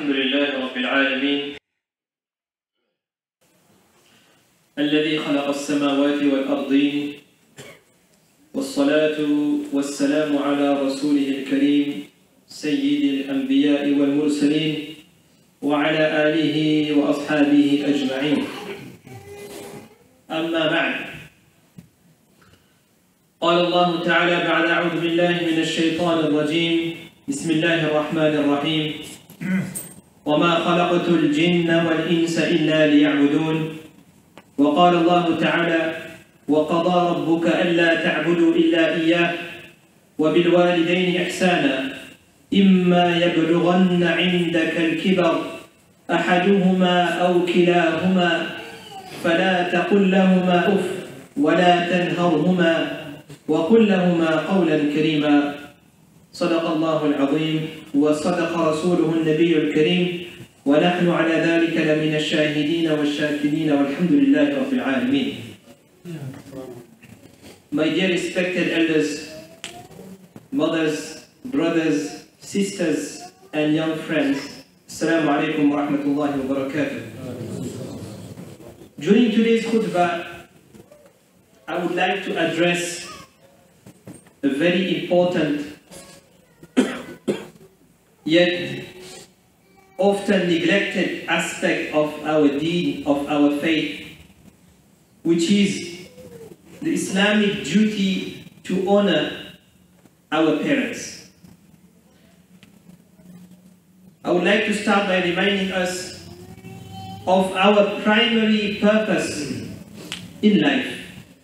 الحمد لله رب العالمين. الذي خلق السماوات والأرضين والصلاة والسلام على رسوله الكريم سيد الأنبياء والمرسلين وعلى آله وأصحابه أجمعين. أما بعد قال الله تعالى بعد أعوذ بالله من الشيطان الرجيم. بسم الله الرحمن الرحيم. وما خلقت الجن والإنس إلا ليعبدون وقال الله تعالى وقضى ربك ألا تعبدوا إلا إياه وبالوالدين إحسانا إما يبلغن عندك الكبر أحدهما أو كلاهما فلا تقل لهما أف ولا تنهرهما وقل لهما قولا كريما صدق الله العظيم وصدق رسوله النبي الكريم ونحن على ذلك لمن الشاهدين والشاكرين والحمد لله رب العالمين My dear respected elders, mothers, brothers, sisters, and young friends, Assalamu alaikum wa rahmatullahi wa barakatuh. During today's khutbah, I would like to address a very important yet often neglected aspect of our deen, of our faith, which is the Islamic duty to honor our parents. I would like to start by reminding us of our primary purpose in life.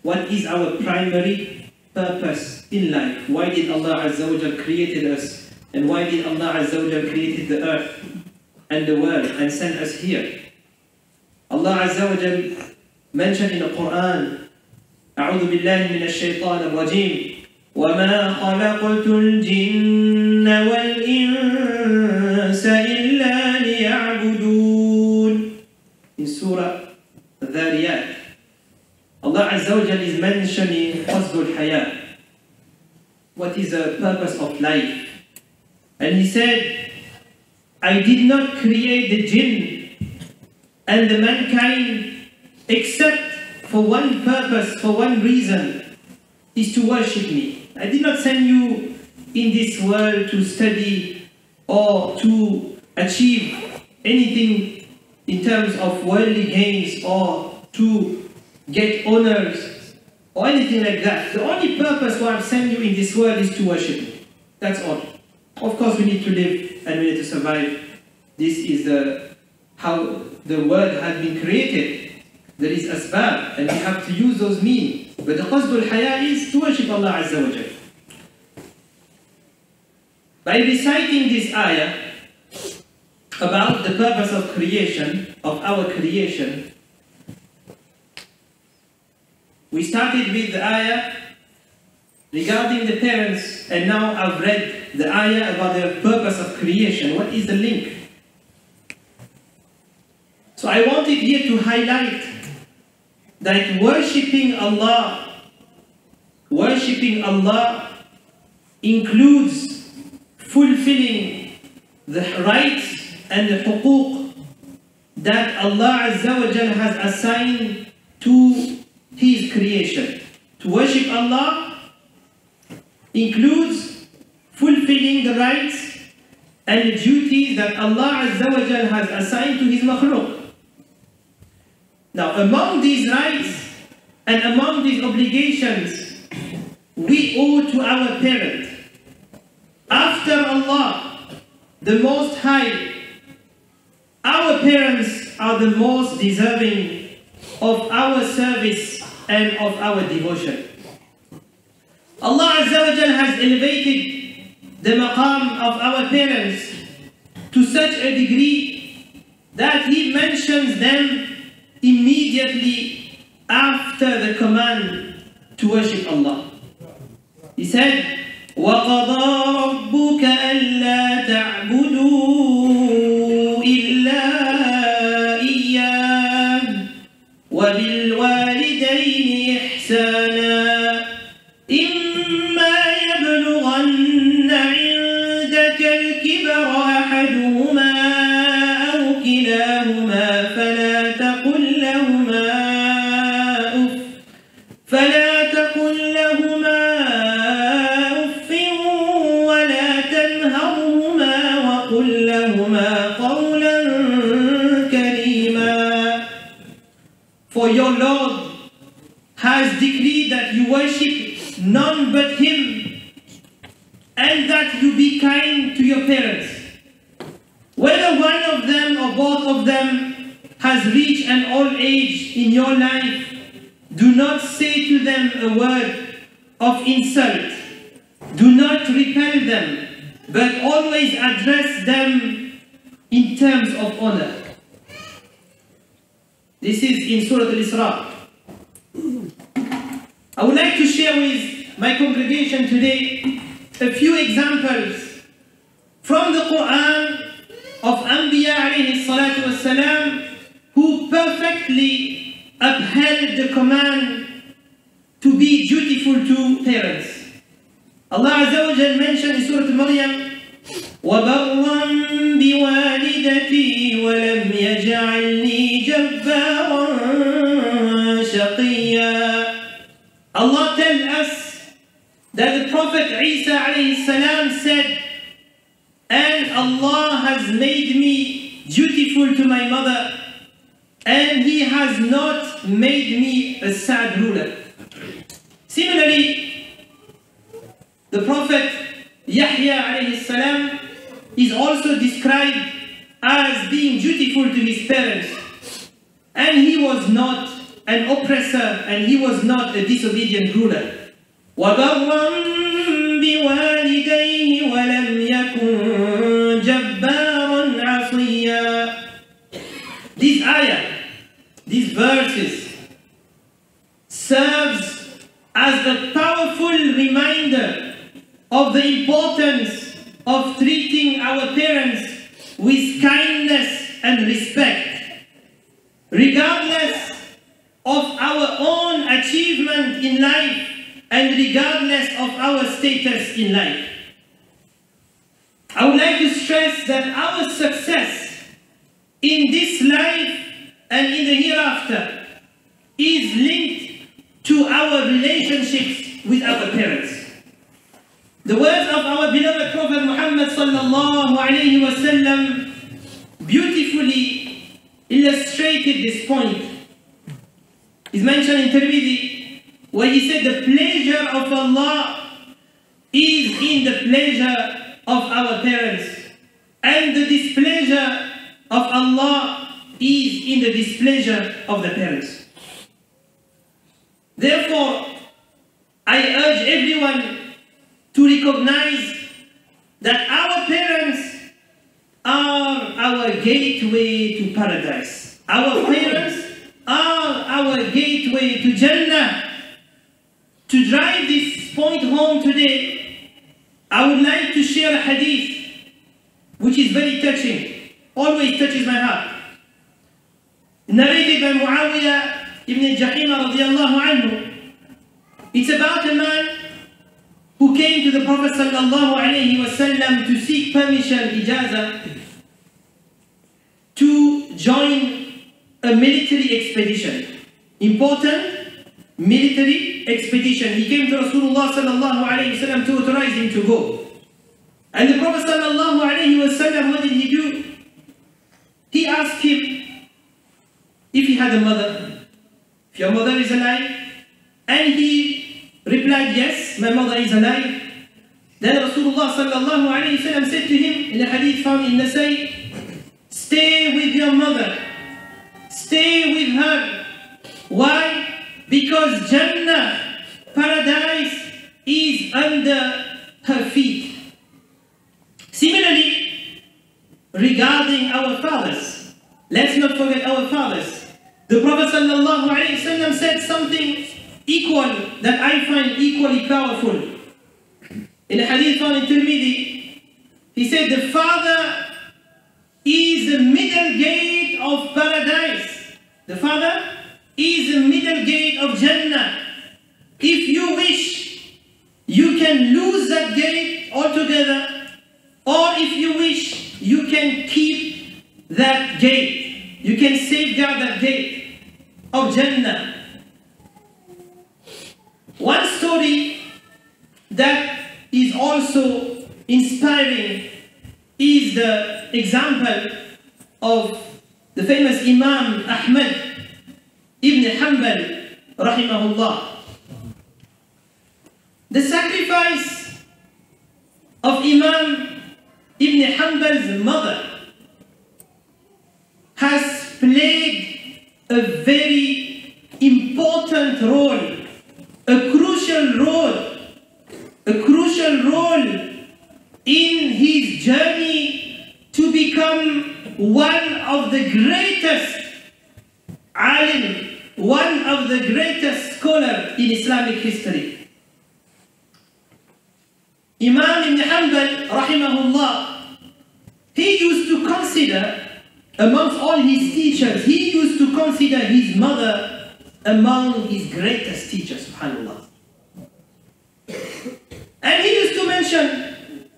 What is our primary purpose in life? Why did Allah Azza wa created us? And why did Allah Azza wa Jal created the earth and the world and sent us here? Allah Azza wa Jal mentioned in the Quran أعوذ بالله من الشيطان الرجيم وما خلقت الجن والإنس إلا ليعبدون in Surah الذاريات Allah Azza wa Jal is mentioning قصد الحياة what is the purpose of life And he said I did not create the jinn and the mankind except for one purpose, for one reason, is to worship me. I did not send you in this world to study or to achieve anything in terms of worldly gains or to get honors or anything like that. The only purpose why I've sent you in this world is to worship me. That's all. Of course, we need to live and we need to survive. This is the, how the world has been created. There is asbab, and we have to use those means. But the qasdul haya is to worship Allah Azza wa Jal. By reciting this ayah about the purpose of creation, of our creation, we started with the ayah regarding the parents, and now I've read the ayah about the purpose of creation. What is the link? So I wanted here to highlight that worshipping Allah, worshipping Allah includes fulfilling the rights and the huquq that Allah Azza wa Jal has assigned to His creation. To worship Allah includes fulfilling the rights and the duties that Allah Azza wa Jal has assigned to His makhluk. Now, among these rights and among these obligations, we owe to our parent. After Allah, the Most High, our parents are the most deserving of our service and of our devotion. Allah Azza wa Jal has elevated the maqam of our parents to such a degree that He mentions them immediately after the command to worship Allah. He said, وَقَضَى رَبُّكَ أَلَّا تَعْبُدُوا إِلَّا إِيَّاهُ وَبِالْوَالِدَيْنِ إِحْسَانًا Do not repel them, but always address them in terms of honor. This is in Surah Al-Isra. I would like to share with my congregation today a few examples from the Quran of Anbiya alayhi salatu who perfectly upheld the command to be dutiful to parents. Wa Jal mentioned in Surah Maryam وبرا بوالدتي ولم يجعلني جبارا شقيا Allah tells us that the Prophet Isa alayhi said and Allah has made me dutiful to my mother and he has not made me a sad ruler. Similarly, the Prophet Yahya alayhi salam is also described as being dutiful to his parents. And he was not an oppressor and he was not a disobedient ruler. وَبَرًّا بِوَالِدَيْهِ وَلَمْ يَكُنْ جَبَّارًا عَصِيًّا This ayah, these verses, serves as a powerful reminder of the importance of treating our parents with kindness and respect, regardless of our own achievement in life and regardless of our status in life. I would like to stress that our success in this life and in the hereafter is linked to our relationships with our parents. The words of our beloved Prophet Muhammad sallallahu alayhi wasallam beautifully illustrated this point. Is mentioned in Tirmidhi where he said the pleasure of Allah is in the pleasure of our parents and the displeasure of Allah is in the displeasure of the parents. Therefore, I urge everyone to recognize that our parents are our gateway to paradise. Our parents are our gateway to Jannah. To drive this point home today, I would like to share a hadith which is very touching, always touches my heart. Narrated by Muawiyah ibn Jahima radiallahu anhu. It's about a man who came to the Prophet wasallam to seek permission, ijaza, to join a military expedition. Important military expedition. He came to Rasulullah wasallam to authorize him to go. And the Prophet wasallam, what did he do? He asked him if he had a mother, if your mother is alive, and he replied, yes, my mother is alive. Then Rasulullah sallallahu alayhi said to him in a hadith found in Nasai, stay with your mother, stay with her. Why? Because Jannah, paradise, is under her feet. Similarly, regarding our fathers, let's not forget our fathers. The Prophet ﷺ said something equal that I find equally powerful. In a hadith in Tirmidhi, he said, The father is the middle gate of paradise. The father is the middle gate of Jannah. If you wish, you can lose that gate altogether, or if you wish, you can keep that gate. You can safeguard that gate of Jannah. One story that is also inspiring is the example of the famous Imam Ahmad ibn Hanbal, rahimahullah. The sacrifice of Imam ibn Hanbal's mother has played a very important role, a crucial role, a crucial role in his journey to become one of the greatest alim, one of the greatest scholars in Islamic history. Imam ibn Hanbal, rahimahullah, he used to consider, amongst all his teachers, he used to consider his mother among his greatest teachers, subhanAllah. And he used to mention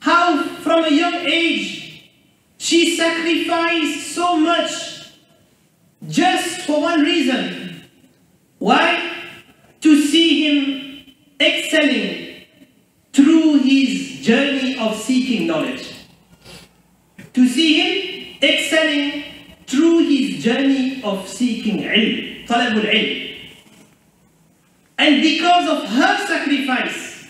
how from a young age she sacrificed so much just for one reason. Why? To see him through his journey of seeking knowledge. To see him excelling through his journey of seeking ilm, talabul ilm. And because of her sacrifice,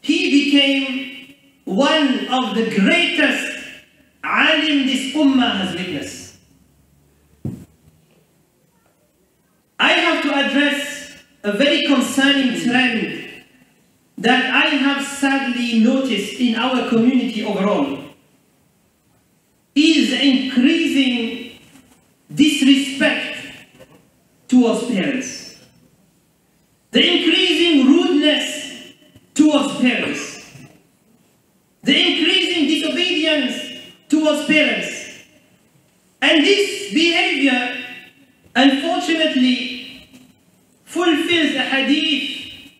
he became one of the greatest alim this ummah has witnessed. I have to address a very concerning trend that I have sadly noticed in our community overall is increasing disrespect towards parents. The increasing rudeness towards parents. The increasing disobedience towards parents. And this behavior, unfortunately, fulfills a hadith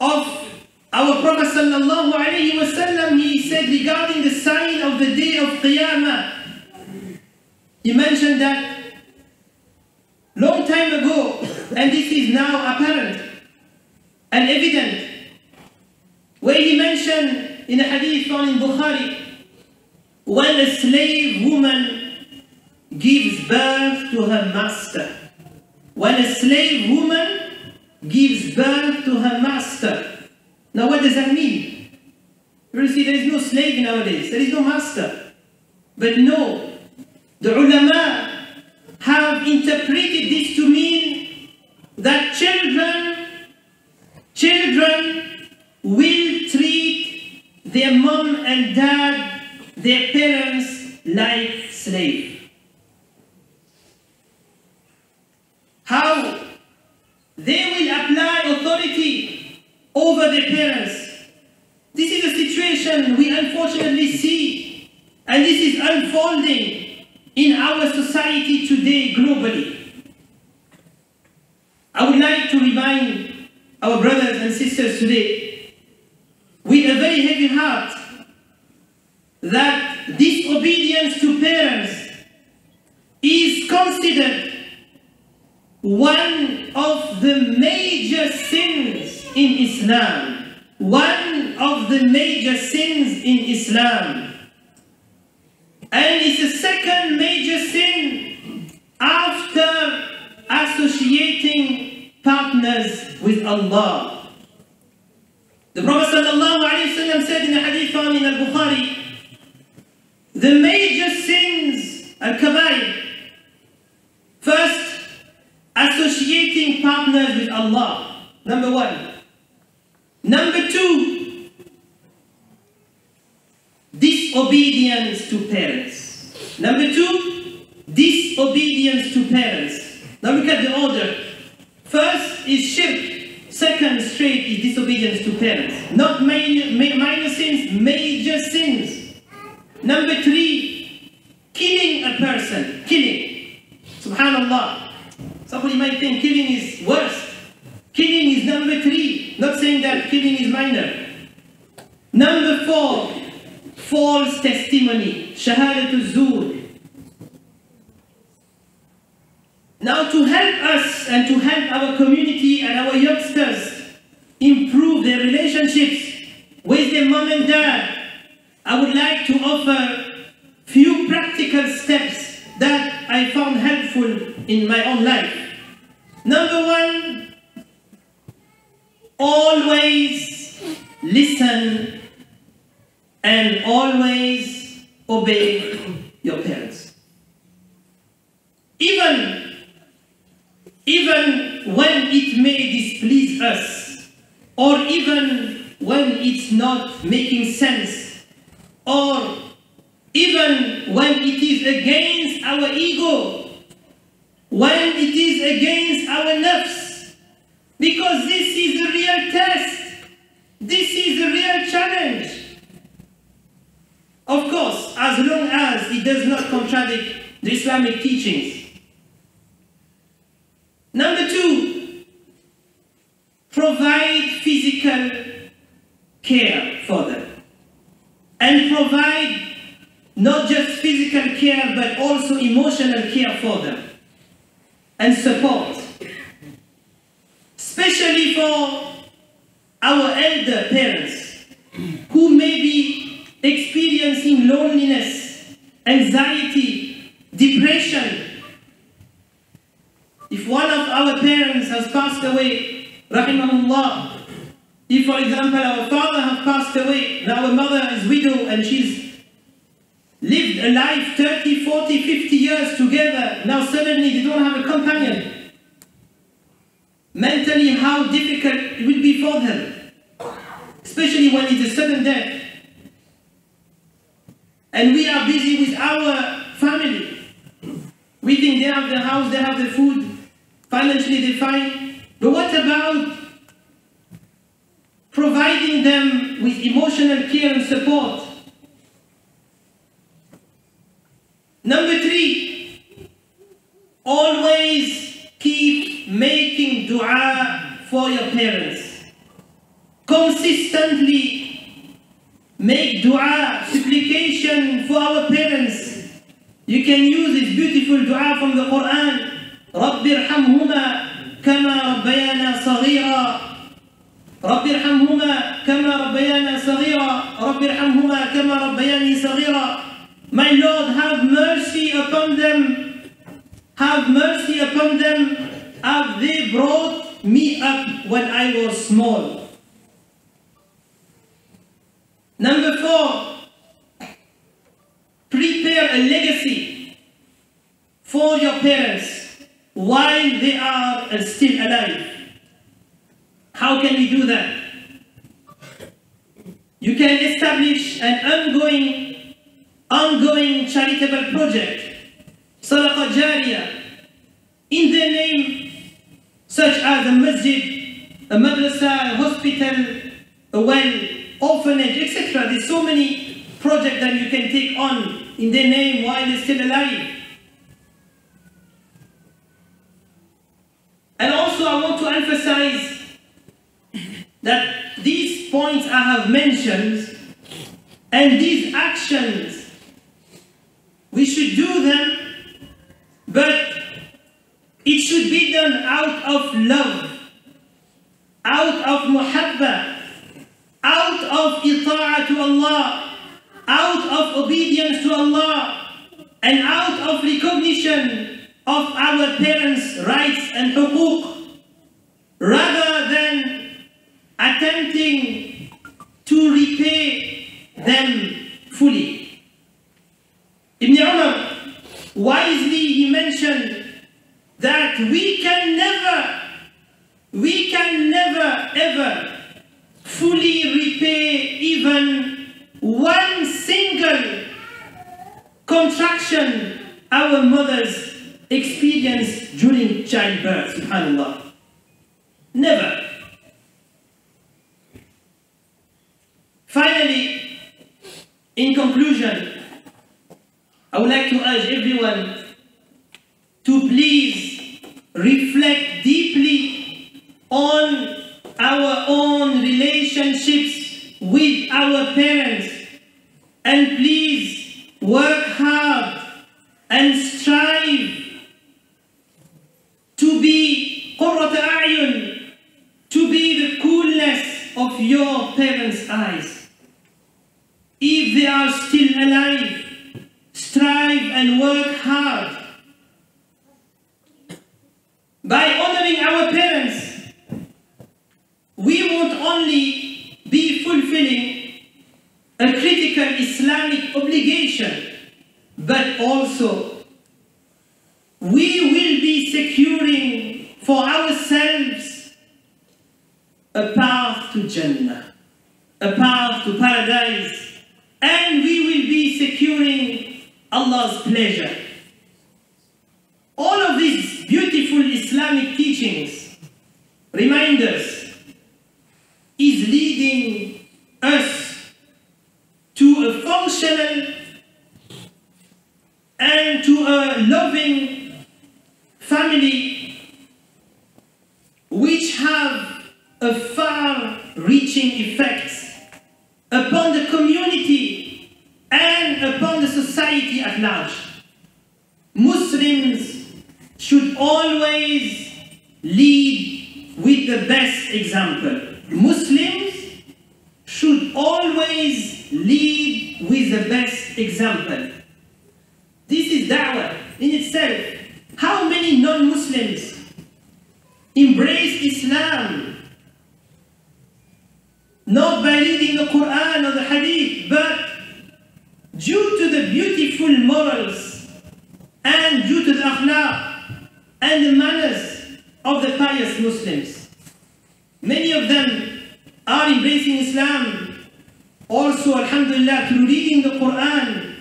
of our Prophet sallallahu alaihi wasallam, he said regarding the sign of the day of Qiyamah, he mentioned that long time ago, and this is now apparent and evident, where he mentioned in a hadith found in Bukhari, when a slave woman gives birth to her master, when a slave woman gives birth to her master. Now, what does that mean? You see, there is no slave nowadays, there is no master. But no, the ulama have interpreted this to mean that children, children will treat their mom and dad, their parents, like slaves. How they will apply authority over their parents. A situation we unfortunately see, and this is unfolding in our society today globally. I would like to remind our brothers and sisters today, with a very heavy heart, that disobedience to parents is considered one of the major sins in Islam. One of the major sins in Islam. And it's the second major sin after associating partners with Allah. The Prophet ﷺ said in the hadith found in Al-Bukhari, the major sins, al-kabair, first associating partners with Allah. Number one. Number two, disobedience to parents. Number two, disobedience to parents. Now look at the order. First is shirk. Second straight is disobedience to parents. Not minor, minor sins, major sins. Number three, killing a person. Killing. Subhanallah. Somebody might think killing is worse. Killing is number three. Not saying that killing is minor. Number four, false testimony. Shahadatul Zur. Now to help us and to help our community and our youngsters improve their relationships with their mom and dad, I would like to offer few practical steps that I found helpful in my own life. Number one, always listen and always obey your parents. Even, even when it may displease us, or even when it's not making sense, or even when it is against our ego, when it is against our nafs, because this is a real test, this is a real challenge. Of course, as long as it does not contradict the Islamic teachings. Number two, provide physical care for them. And provide not just physical care, but also emotional care for them. And support. Especially for our elder parents who may be experiencing loneliness, anxiety, depression. If one of our parents has passed away, rahimahullah, if for example our father has passed away and our mother is widow and she's lived a life 30, 40, 50 years together, now suddenly they don't have a companion. Mentally, how difficult it will be for them, especially when it's a sudden death. And we are busy with our family. We think they have the house, they have the food, financially they're fine. But what about providing them with emotional care and support? Number three, always keep making dua for your parents. Consistently make dua, supplication for our parents. You can use this beautiful dua from the Quran. رب ارحمهما كما ربيانا صغيرا رب ارحمهما كما ربيانا صغيرا رب ارحمهما كما ربياني صغيرا My Lord, have mercy upon them. Have mercy upon them. Have they brought me up when I was small? Number four, prepare a legacy for your parents while they are still alive. How can we do that? You can establish an ongoing ongoing charitable project, Jariyah, in their name, such as a masjid, a madrasa, a hospital, a well, orphanage, etc. There's so many projects that you can take on in their name while they're still alive. And also I want to emphasize that these points I have mentioned and these actions we should do them, but it should be done out of love, out of muhabba, out of ita'ah to Allah, out of obedience to Allah, and out of recognition of our parents' rights and huquq, rather than attempting to repay them fully. Ibn Umar, wisely he mentioned that we can never, we can never ever fully repay even one single contraction our mothers experienced during childbirth, subhanAllah. Never. Finally, in conclusion, I would like to urge everyone alive, strive and work hard. By honoring our parents, we won't only be fulfilling a critical Islamic obligation, but also we will be securing for ourselves a path to Jannah, a path to paradise, and we will be securing Allah's pleasure. All of these beautiful Islamic teachings reminders, is leading us to a functional and to a loving family which have a far-reaching effects upon the community and upon the society at large. Muslims should always lead with the best example. Muslims should always lead with the best example. This is da'wah in itself. How many non-Muslims embrace Islam not by reading the Quran or the Hadith, but due to the beautiful morals and due to the akhlaq and the manners of the pious Muslims. Many of them are embracing Islam also, alhamdulillah, through reading the Quran,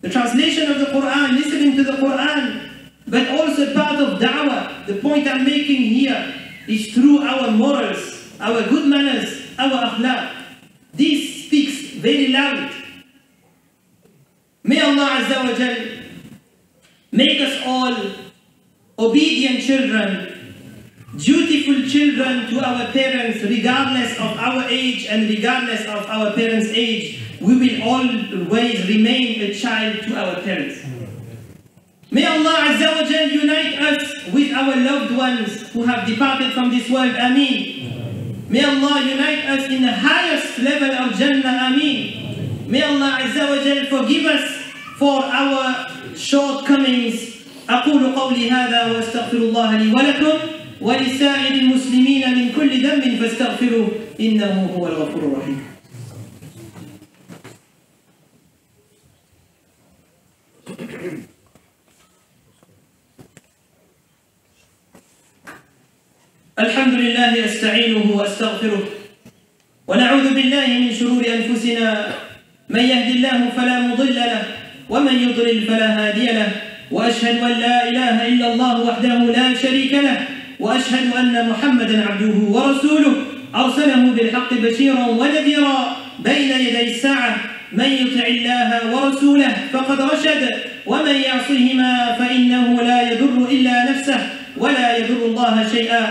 the translation of the Quran, listening to the Quran, but also part of da'wah. The point I'm making here is through our morals, our good manners, our akhlaq. This speaks very loud. May Allah Azza wa Jal make us all obedient children, dutiful children to our parents, regardless of our age and regardless of our parents' age. We will always remain a child to our parents. May Allah Azza wa Jal unite us with our loved ones who have departed from this world. Ameen. May Allah unite us in the highest level of Jannah. Ameen. May Allah Azza wa Jal forgive us for our shortcomings. أقول قولي هذا وأستغفر الله لي ولكم ولسائر المسلمين من كل ذنب فاستغفروه إنه هو الغفور الرحيم. الحمد لله أستعينه وأستغفره ونعوذ بالله من شرور أنفسنا من يهد الله فلا مضل له ومن يضلل فلا هادي له وأشهد أن لا إله إلا الله وحده لا شريك له وأشهد أن محمدا عبده ورسوله. أرسله بالحق بشيرا ونذيرا. بين يدي الساعة. من يطع الله ورسوله فقد رشد. ومن يعصهما فإنه لا يضر إلا نفسه ولا يضر الله شيئا.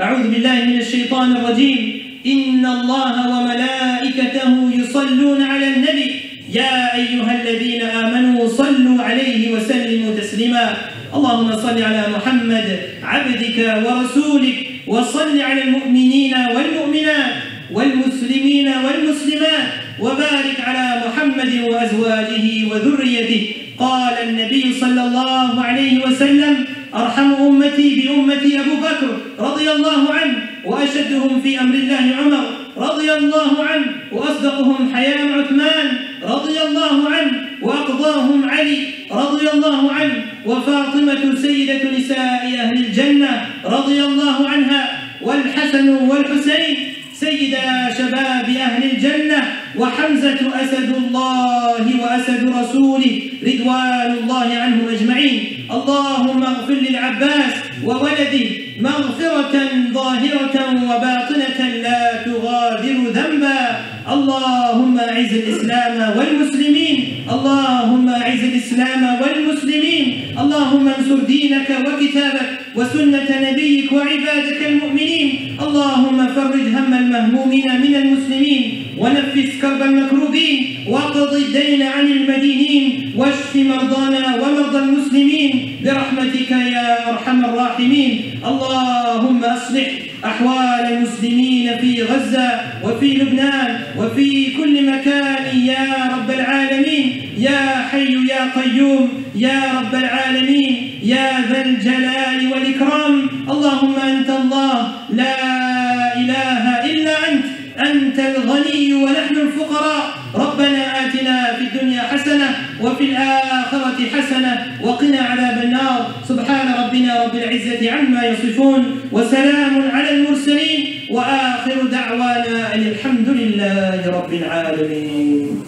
أعوذ بالله من الشيطان الرجيم. إن الله وملائكته يصلون على النبي. يا أيها الذين آمنوا صلوا عليه وسلموا تسليما. اللهم صل على محمد عبدك ورسولك وصل على المؤمنين والمؤمنات والمسلمين والمسلمات وبارك على محمد وأزواجه وذريته. قال النبي صلى الله عليه وسلم أرحم أمتي بأمتي أبو بكر رضي الله عنه وأشدهم في أمر الله عمر رضي الله عنه وأصدقهم حياء عثمان رضي الله عنه وأقضاهم علي رضي الله عنه وفاطمة سيدة نساء أهل الجنة رضي الله عنها والحسن والحسين سيدا شباب أهل الجنة وحمزة أسد الله وأسد رسوله رضوان الله عنهم أجمعين. اللهم اغفر للعباس وولده مغفرة ظاهرة وباطنة لا تغادر ذنبا. اللهم أعز الإسلام والمسلمين اللهم أعز الإسلام والمسلمين. اللهم انصر دينك وكتابك وسنة نبيك وعبادك المؤمنين. اللهم فرج هم المهمومين من المسلمين. ونفس كرب المكروبين. واقض الدين عن المدينين. واشف مرضانا ومرضى المسلمين. برحمتك يا أرحم الراحمين. اللهم أصلح أحوال المسلمين في غزة وفي لبنان وفي كل مكان. يا رب العالمين يا حي يا قيوم يا رب العالمين يا ذا الجلال والإكرام. اللهم أنت الله لا إله إلا أنت أنت الغني ونحن الفقراء. ربنا في الدنيا حسنة وفي الآخرة حسنة وقنا عذاب النار. سبحان ربنا رب العزة عما يصفون وسلام على المرسلين وآخر دعوانا أن الحمد لله رب العالمين.